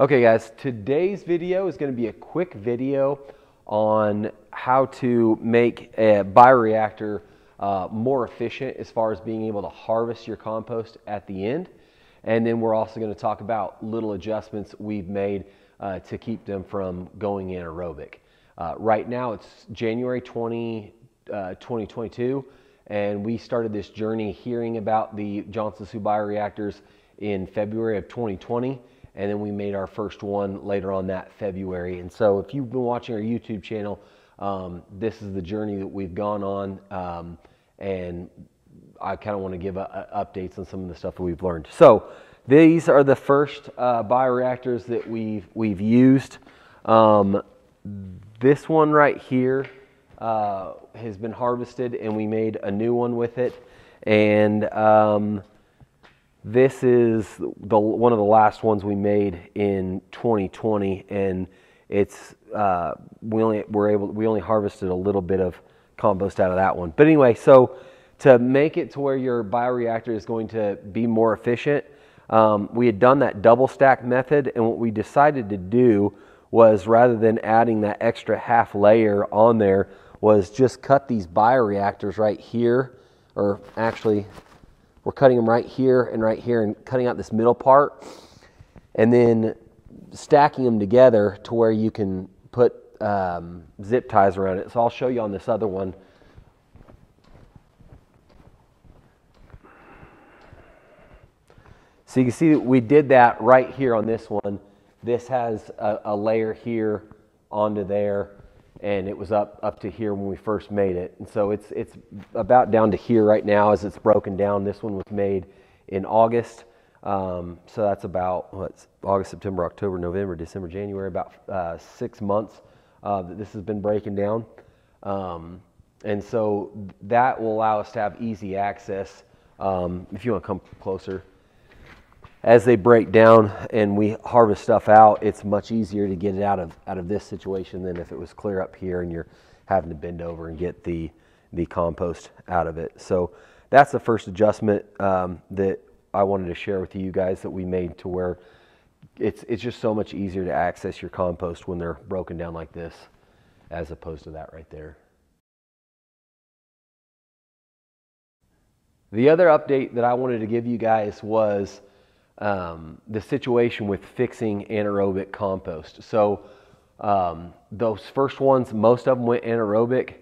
Okay guys, today's video is going to be a quick video on how to make a bioreactor uh, more efficient as far as being able to harvest your compost at the end. And then we're also going to talk about little adjustments we've made uh, to keep them from going anaerobic. Uh, right now it's January 20, 2022 uh, and we started this journey hearing about the Johnson Su bioreactors in February of 2020 and then we made our first one later on that February. And so if you've been watching our YouTube channel, um, this is the journey that we've gone on, um, and I kind of want to give a, a updates on some of the stuff that we've learned. So these are the first uh, bioreactors that we've we've used. Um, this one right here uh, has been harvested, and we made a new one with it, and um, this is the one of the last ones we made in 2020, and it's uh, we only were able we only harvested a little bit of compost out of that one. But anyway, so to make it to where your bioreactor is going to be more efficient, um, we had done that double stack method, and what we decided to do was rather than adding that extra half layer on there, was just cut these bioreactors right here, or actually we're cutting them right here and right here and cutting out this middle part and then stacking them together to where you can put um, zip ties around it. So I'll show you on this other one. So you can see that we did that right here on this one. This has a, a layer here onto there and it was up up to here when we first made it. And so it's it's about down to here right now as it's broken down. This one was made in August, um, so that's about what's August, September, October, November, December, January, about uh, six months uh, that this has been breaking down. Um, and so that will allow us to have easy access. Um, if you want to come closer, as they break down and we harvest stuff out, it's much easier to get it out of out of this situation than if it was clear up here and you're having to bend over and get the the compost out of it. So that's the first adjustment um, that I wanted to share with you guys that we made to where it's it's just so much easier to access your compost when they're broken down like this, as opposed to that right there. The other update that I wanted to give you guys was um, the situation with fixing anaerobic compost. So um, those first ones, most of them went anaerobic,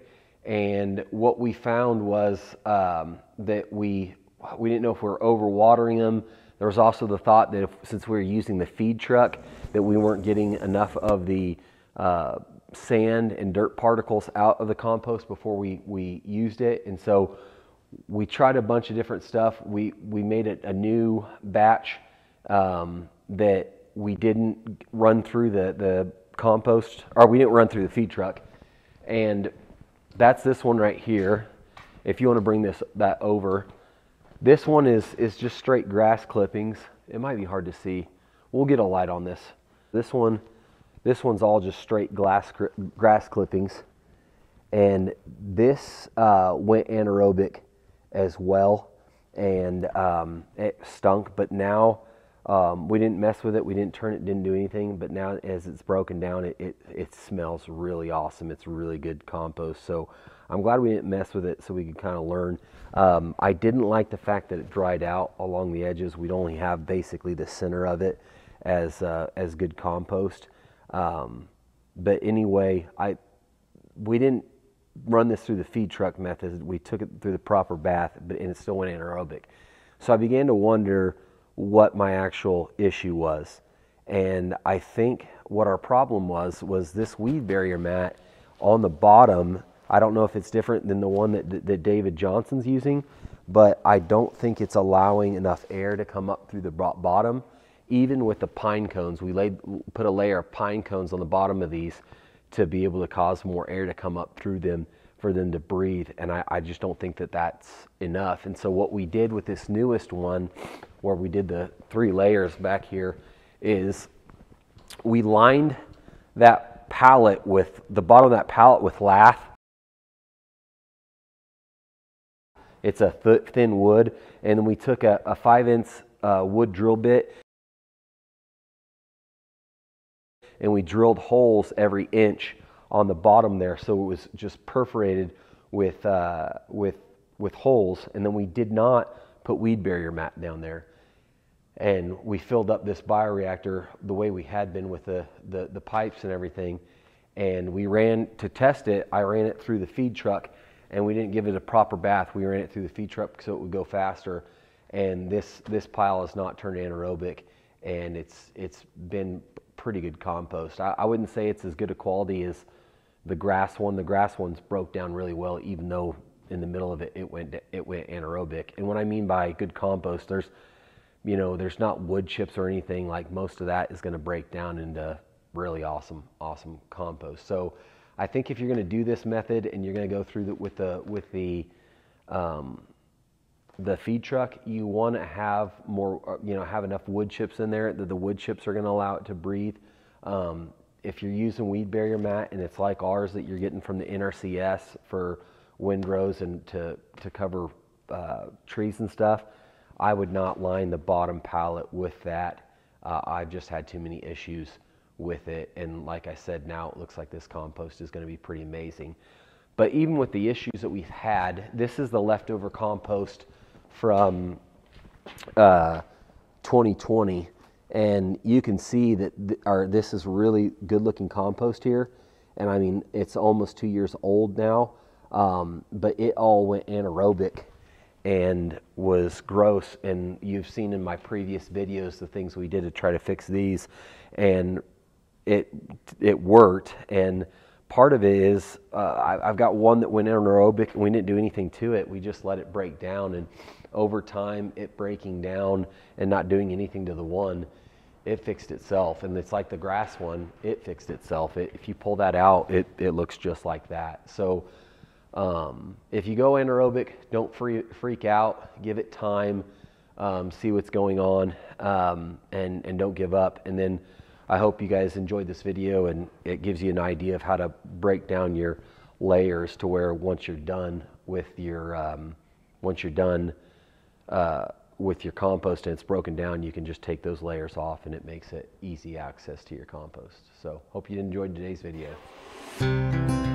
and what we found was um, that we we didn't know if we were overwatering them. There was also the thought that if, since we were using the feed truck, that we weren't getting enough of the uh, sand and dirt particles out of the compost before we, we used it. And so we tried a bunch of different stuff. We, we made it a new batch um, that we didn't run through the, the compost, or we didn't run through the feed truck. And that's this one right here. If you want to bring this that over, this one is, is just straight grass clippings. It might be hard to see. We'll get a light on this. This one, this one's all just straight glass, grass clippings. And this uh, went anaerobic as well. And um, it stunk, but now um, we didn't mess with it. We didn't turn it. Didn't do anything. But now, as it's broken down, it, it, it smells really awesome. It's really good compost. So I'm glad we didn't mess with it, so we could kind of learn. Um, I didn't like the fact that it dried out along the edges. We'd only have basically the center of it as uh, as good compost. Um, but anyway, I we didn't run this through the feed truck method. We took it through the proper bath, but and it still went anaerobic. So I began to wonder what my actual issue was. And I think what our problem was was this weed barrier mat on the bottom. I don't know if it's different than the one that, that David Johnson's using, but I don't think it's allowing enough air to come up through the bottom. Even with the pine cones, we laid put a layer of pine cones on the bottom of these to be able to cause more air to come up through them for them to breathe. And I, I just don't think that that's enough. And so what we did with this newest one, where we did the three layers back here, is we lined that pallet with the bottom of that pallet with lath. It's a th thin wood, and then we took a, a five inch uh, wood drill bit and we drilled holes every inch on the bottom there, so it was just perforated with uh, with with holes, and then we did not put weed barrier mat down there. And we filled up this bioreactor the way we had been with the, the, the pipes and everything. And we ran to test it, I ran it through the feed truck and we didn't give it a proper bath. We ran it through the feed truck so it would go faster. And this, this pile has not turned anaerobic and it's, it's been pretty good compost. I, I wouldn't say it's as good a quality as the grass one. The grass one's broke down really well, even though in the middle of it, it went it went anaerobic. And what I mean by good compost, there's you know there's not wood chips or anything like most of that is going to break down into really awesome awesome compost. So I think if you're going to do this method and you're going to go through the, with the with the um, the feed truck, you want to have more, uh, you know, have enough wood chips in there that the wood chips are going to allow it to breathe. Um, if you're using weed barrier mat and it's like ours that you're getting from the NRCS for windrows and to, to cover uh, trees and stuff, I would not line the bottom pallet with that. Uh, I've just had too many issues with it. And like I said, now it looks like this compost is going to be pretty amazing. But even with the issues that we've had, this is the leftover compost from uh, 2020. And you can see that th- our, this is really good looking compost here. And I mean, it's almost two years old now. Um, but it all went anaerobic and was gross. And you've seen in my previous videos the things we did to try to fix these, and it it worked. And part of it is uh, I, have got one that went anaerobic, and we didn't do anything to it. We just let it break down, and over time, it breaking down and not doing anything to the one. It fixed itself, and it's like the grass one. It fixed itself. It, if you pull that out, it, it looks just like that. So um, if you go anaerobic, don't free, freak out. Give it time. Um, see what's going on, um, and and don't give up. And then I hope you guys enjoyed this video, and it gives you an idea of how to break down your layers to where once you're done with your um, once you're done uh, with your compost and it's broken down, you can just take those layers off, and it makes it easy access to your compost. So hope you enjoyed today's video.